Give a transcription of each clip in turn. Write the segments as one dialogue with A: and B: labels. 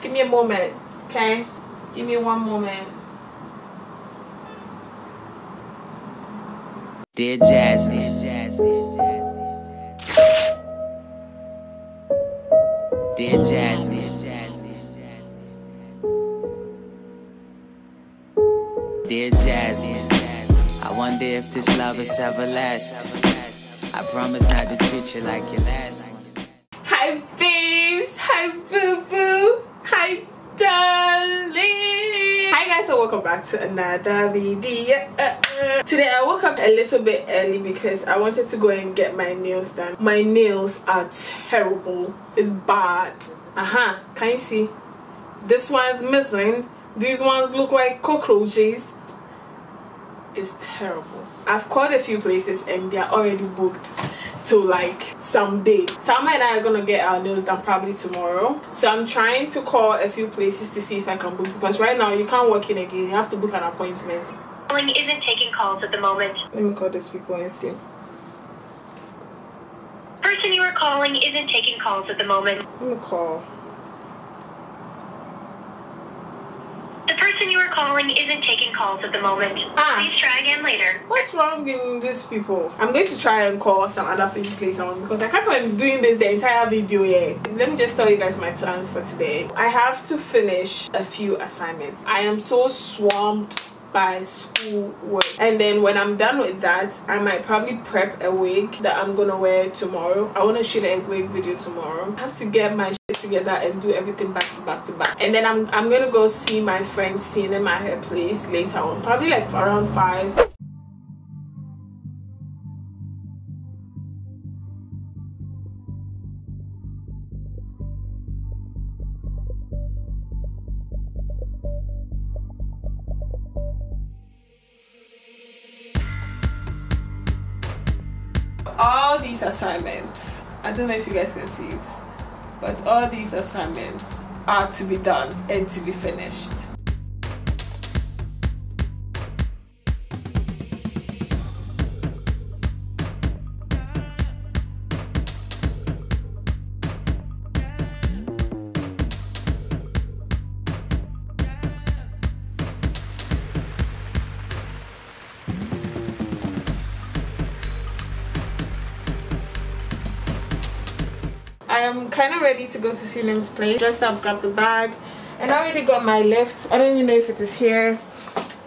A: Give me a moment, okay? Give me one moment.
B: Dear Jasmine, Jasmine, Dear Jasmine, Dear Jasmine, I wonder if this love is everlasting. I promise not to treat you like your last
A: welcome back to another video. Today I woke up a little bit early because I wanted to go and get my nails done. My nails are terrible. It's bad. Uh-huh. Can you see? This one's missing. These ones look like cockroaches. It's terrible. I've called a few places and they're already booked till like someday. Salma and I are gonna get our nails done probably tomorrow. So I'm trying to call a few places to see if I can book because right now you can't walk in again. You have to book an appointment.
C: Calling isn't taking calls at the moment.
A: Let me call these people and see.
C: Person you are calling isn't taking calls at the moment.
A: Let me call.
C: Person you are calling isn't taking calls at the moment.
A: Ah.
C: Please try again later.
A: What's wrong with these people? I'm going to try and call some other places later on because I can't find doing this the entire video here. Let me just tell you guys my plans for today. I have to finish a few assignments. I am so swamped by school work and then when i'm done with that i might probably prep a wig that i'm gonna wear tomorrow i want to shoot a wig video tomorrow i have to get my together and do everything back to back to back. And then i'm i'm gonna go see my friend Sinem her place later on probably like around five. All these assignments i don't know if you guys can see it but all these assignments are to be done and to be finished I am kind of ready to go to Sinem's place. Dressed up, got the bag, and I already got my lift. I don't even know if it is here.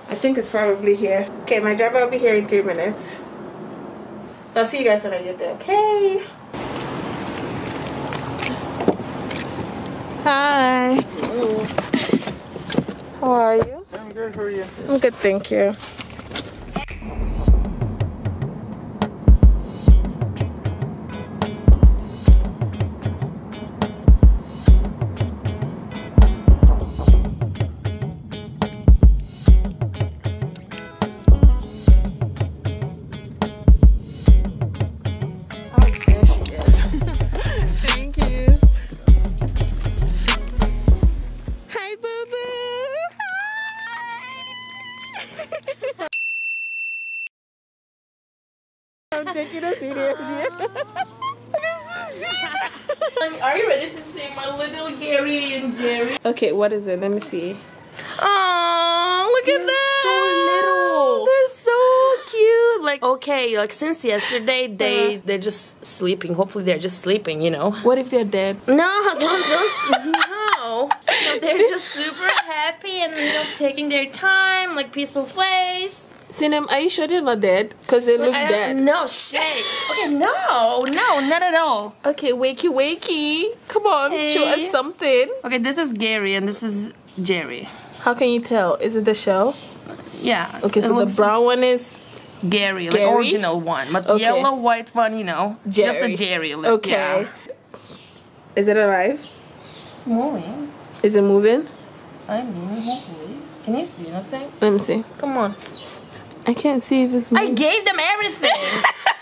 A: I think it's probably here. Okay, my driver will be here in three minutes. So I'll see you guys when I get there, okay? Hi. How are you?
D: I'm good. How are you?
A: I'm good, thank you. I'm taking a video.
E: Are you ready to see my little Gary and Jerry?
A: Okay, what is it? Let me see.
E: Oh, look at that!
F: so little.
E: They're so cute. Like,
F: okay, like since yesterday they uh-huh. they're just sleeping. Hopefully they're just sleeping, you know.
A: What if they're dead?
F: No, don't don't no. no. They're just super happy and you know taking their time, like peaceful face.
A: Sinem, are you sure they're not dead? Because they look dead.
F: no shit. Okay, no, no, not at all.
A: Okay, wakey wakey. Come on, show us something.
F: Okay, this is Gary and this is Jerry.
A: How can you tell? Is it the shell?
F: Yeah.
A: Okay, so the brown one is
F: Gary, like original one, but the yellow white one, you know, just
A: Jerry.
F: a Jerry. Like,
A: okay.
F: Yeah.
A: Is it alive?
F: It's moving.
A: Is it moving?
F: I mean, hopefully. Can you see nothing?
A: Let me see.
F: Come on.
A: I can't see if it's
F: I gave them everything.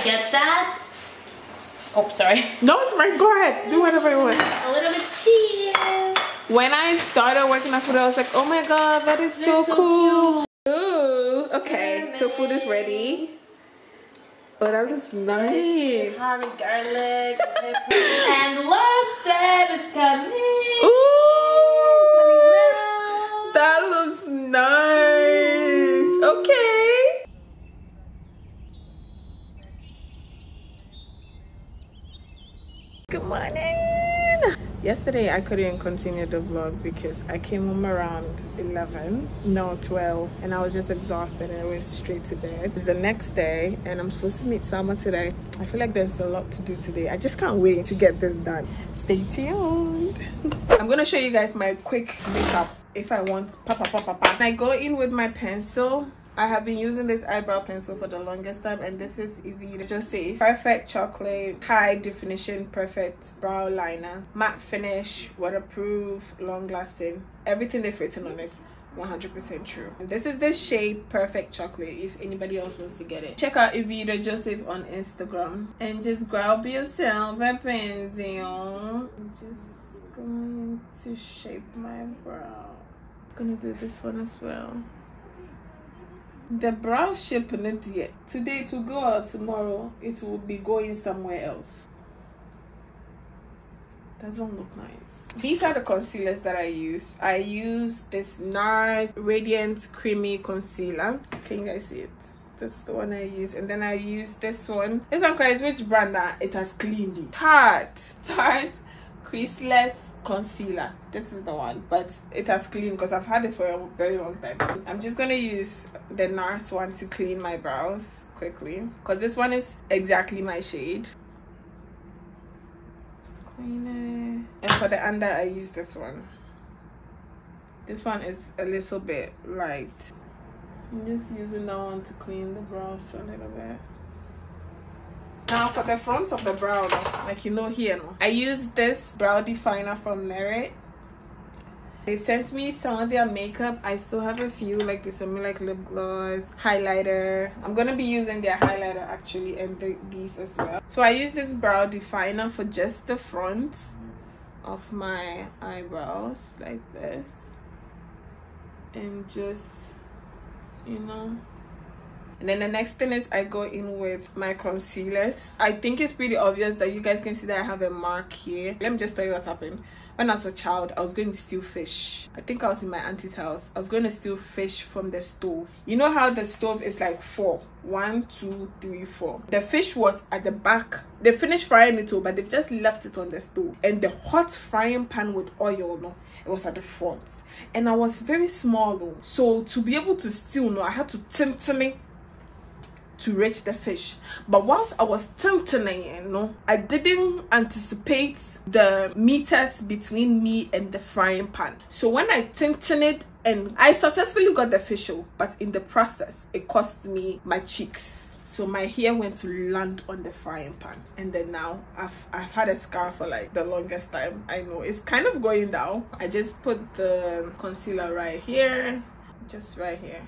E: I get that. Oh, sorry.
A: No, it's right. Go ahead. Do whatever you want.
E: A little bit cheese.
A: When I started working on food, I was like, oh my god, that is so,
E: so
A: cool. Ooh, okay. So food is ready. Oh, that looks nice.
E: Having garlic. and last step is coming.
A: Ooh, that looks nice. Okay. Good morning. Yesterday I couldn't continue the vlog because I came home around 11, no 12, and I was just exhausted and I went straight to bed. The next day and I'm supposed to meet Salma today. I feel like there's a lot to do today. I just can't wait to get this done. Stay tuned. I'm gonna show you guys my quick makeup if I want papa papa papa. I go in with my pencil I have been using this eyebrow pencil for the longest time and this is Evie just perfect chocolate high definition perfect brow liner matte finish waterproof long lasting everything they've written on it 100% true. This is the shade Perfect Chocolate if anybody else wants to get it. Check out Evita Joseph on Instagram and just grab yourself a pencil. I'm just going to shape my brow. Gonna do this one as well. The brow shape not yet. Today it will go out tomorrow. It will be going somewhere else. Doesn't look nice. These are the concealers that I use. I use this NARS Radiant Creamy Concealer. Can you guys see it? This is the one I use. And then I use this one. This one called which brand that it has cleaned it. Tarte. Tarte creaseless concealer. This is the one but it has cleaned because i've had it for a very long time. I'm just gonna use the nars one to clean my brows quickly because this one is exactly my shade. Clean it. and for the under i use this one. This one is a little bit light. I'm just using that one to clean the brows a little bit now for the front of the brow, like you know here, no? I use this brow definer from Merit. They sent me some of their makeup. I still have a few, like they sent me like lip gloss, highlighter. I'm gonna be using their highlighter actually and the, these as well. So I use this brow definer for just the front of my eyebrows like this. And just, you know, and then the next thing is i go in with my concealers. I think it's pretty obvious that you guys can see that i have a mark here. Let me just tell you what's happened. When i was a child i was going to steal fish. I think i was in my auntie's house. I was going to steal fish from the stove. You know how the stove is like four? One two three four. The fish was at the back. They finished frying it all but they've just left it on the stove. And the hot frying pan with oil no it was at the front. And i was very small though. So to be able to steal no i had to tinting to reach the fish. But whilst i was tilting it you know i didn't anticipate the meters between me and the frying pan. So when i tilted it and i successfully got the fish but in the process it cost me my cheeks. So my hair went to land on the frying pan. And then now i've i've had a scar for like the longest time. I know it's kind of going down. I just put the concealer right here just right here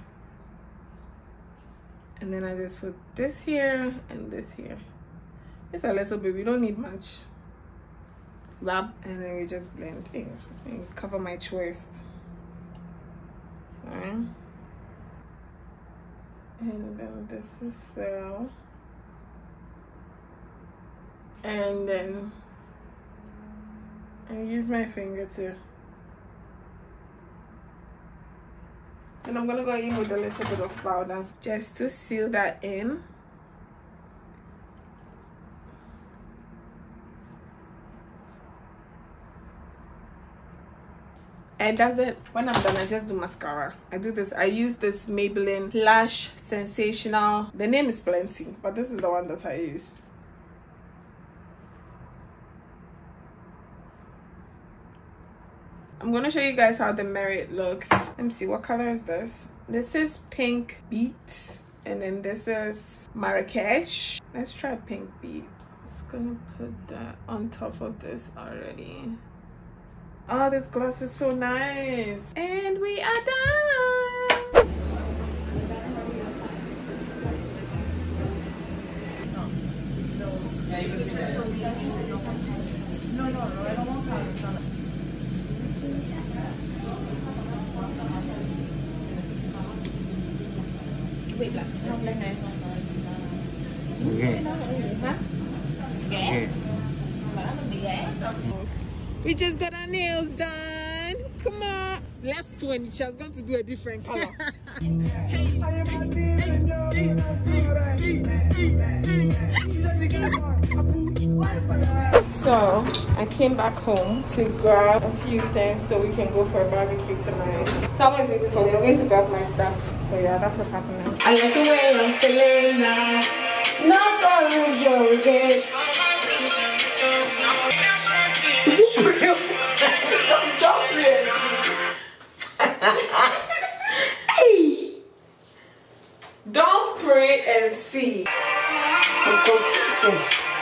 A: and then I just put this here and this here. It's a little bit, we don't need much. Rub and then we just blend in and cover my twist. And then this is well. And then I use my finger to and I'm gonna go in with a little bit of powder just to seal that in. And that's it when i'm done i just do mascara. I do this i use this maybelline lash sensational. The name is plenty but this is the one that i use I'm gonna show you guys how the Merit looks. Let me see, what color is this? This is Pink Beats, and then this is Marrakesh. Let's try Pink Beat. I'm just gonna put that on top of this already. Oh, this glass is so nice. And we are done. We just got our nails done. Come on. Last 20. She was going to do a different color. so, I came back home to grab a few things so we can go for a barbecue tonight. Someone's waiting for me. I'm going to grab my stuff. So, yeah, that's what's happening. I like the way I'm feeling now. Not gonna lose your gaze. Don't pray and see. I'm confused.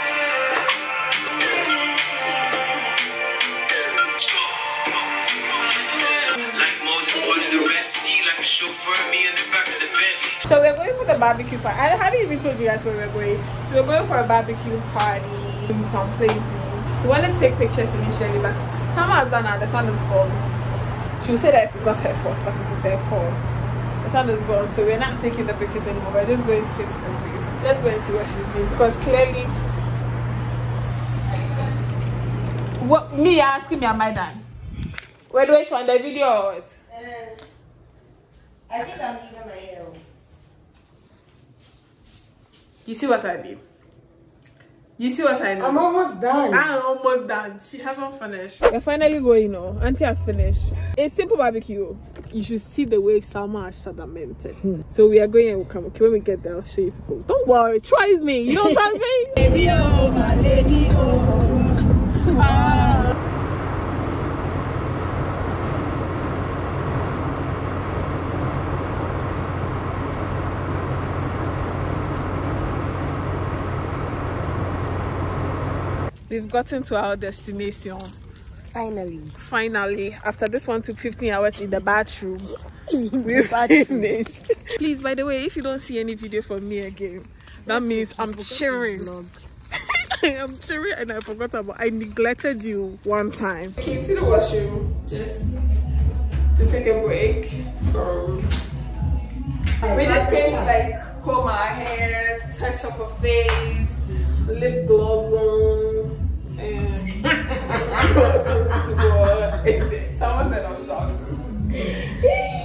A: So we're going for the barbecue party. I haven't even told you guys where we're going. So we're going for a barbecue party in some place. We wanted to take pictures initially, but Salma has done now. The sun is gone. She will say that it's not her fault, but it is her fault. The sun is gone, so we're not taking the pictures anymore. We're just going straight to the place. Let's go and see what she's doing because clearly, what me asking me, am I done? Where do I find the video or what?
G: Um, I think I'm leaving my hair.
A: You see what I did? You see what I did?
G: I'm almost done.
A: I'm almost done. She hasn't finished. We're finally going now. Auntie has finished. It's simple barbecue. You should see the way Salma has shadamented. So we are going and we'll come. Okay, when we get there, I'll show you people. Don't worry, trust me. You don't trust me? Baby, oh, my lady, oh. Ah. We've gotten to our destination.
G: Finally.
A: Finally, after this one took 15 hours in the bathroom, we finished. Please, by the way, if you don't see any video from me again, that means I'm cheering. I'm cheering and I forgot about I neglected you one time. I came to the washroom just to take a break from we just came to like comb our hair, touch up her face, lip gloss on, and someone said I'm shocked.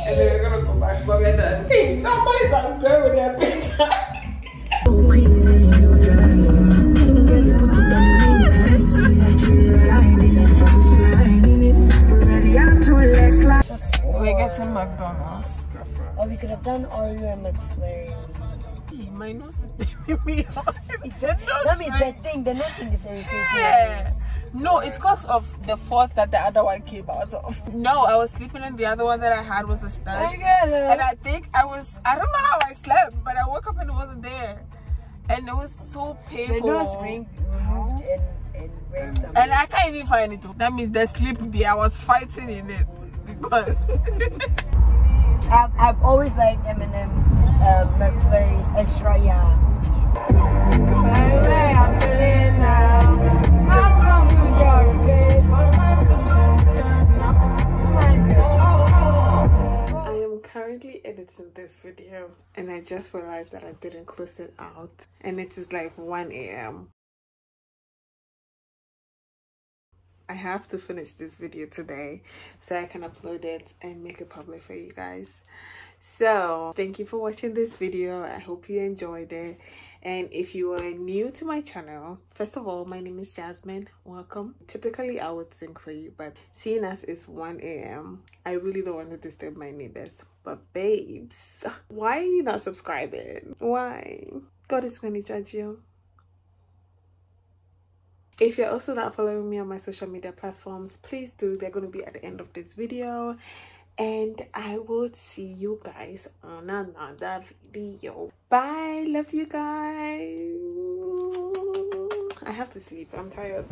A: And then we're gonna go back, but we're done. Hey, somebody's out there with their picture. We're getting McDonald's.
G: Or we could have done Oreo and McFlurry.
A: Hey, My nose is paining me out. It's a nose
G: That means the thing, the nose ring is irritating.
A: Yeah. No, it's because of the force that the other one came out of. No, I was sleeping and the other one that I had was a stud. And. I think I was, I don't know how I slept, but I woke up and it wasn't there. And it was so
G: The
A: painful.
G: nose ring removed and, and went somewhere.
A: And I can't even find it. That means the sleep day, I was fighting in it. Because
G: I've, I've always liked M&M uh, McFlurry's extra, yeah.
A: I am currently editing this video and I just realized that I didn't close it out and it is like 1 a.m. I have to finish this video today so I can upload it and make it public for you guys. So thank you for watching this video. I hope you enjoyed it. And if you are new to my channel, first of all, my name is Jasmine. Welcome. Typically, I would sing for you, but seeing as it's 1 a.m., I really don't want to disturb my neighbors. But babes, why are you not subscribing? Why? God is going to judge you. If you're also not following me on my social media platforms, please do. They're going to be at the end of this video. And I will see you guys on another video. Bye. Love you guys. I have to sleep. I'm tired.